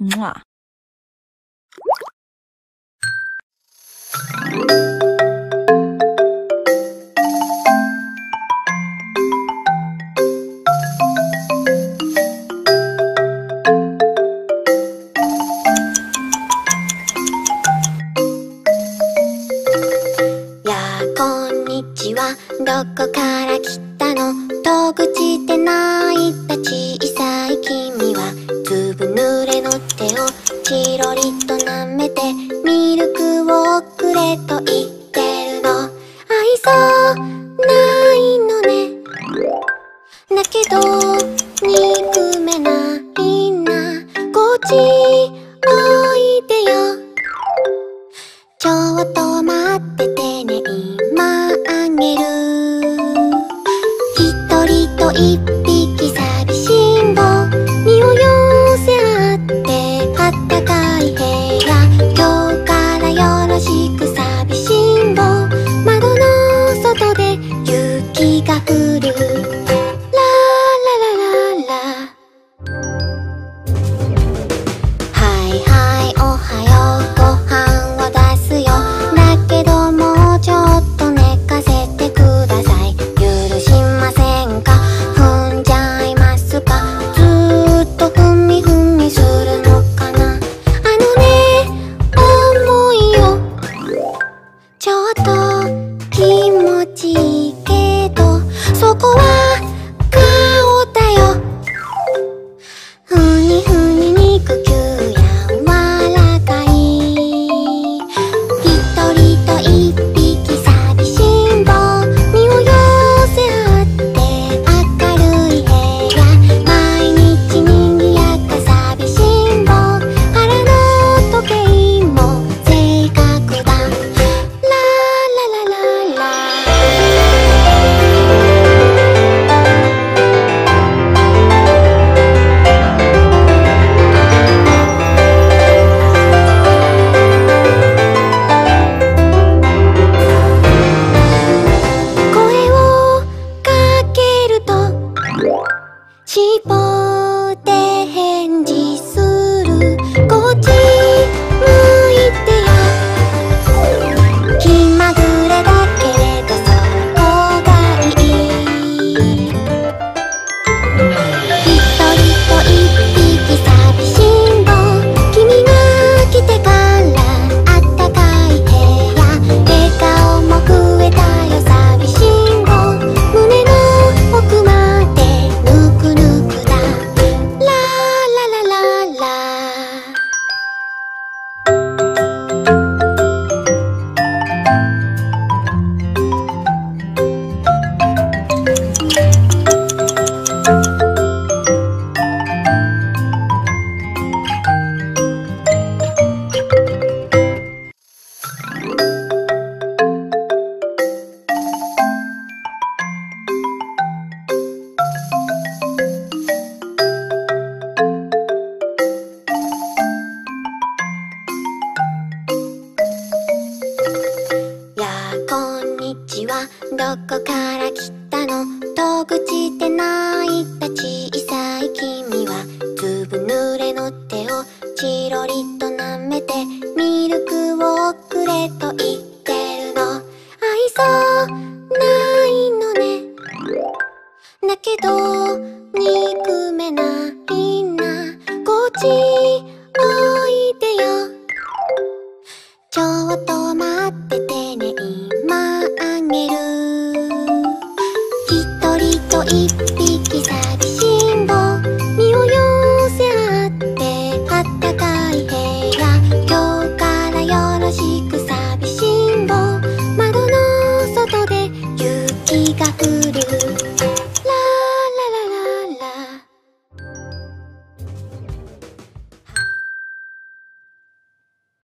Mwah.「どこから来たの？動物と言ってるの愛想ないのねだけど憎めないなこっちおいでよちょっと待っててね今あげる一人と一歩七宝。どこから来たの？遠口で泣いた小さい君は粒濡れの手をチロリと舐めてミルクをくれと言ってるの。愛想ないのね。だけど憎めないな。こっちと言って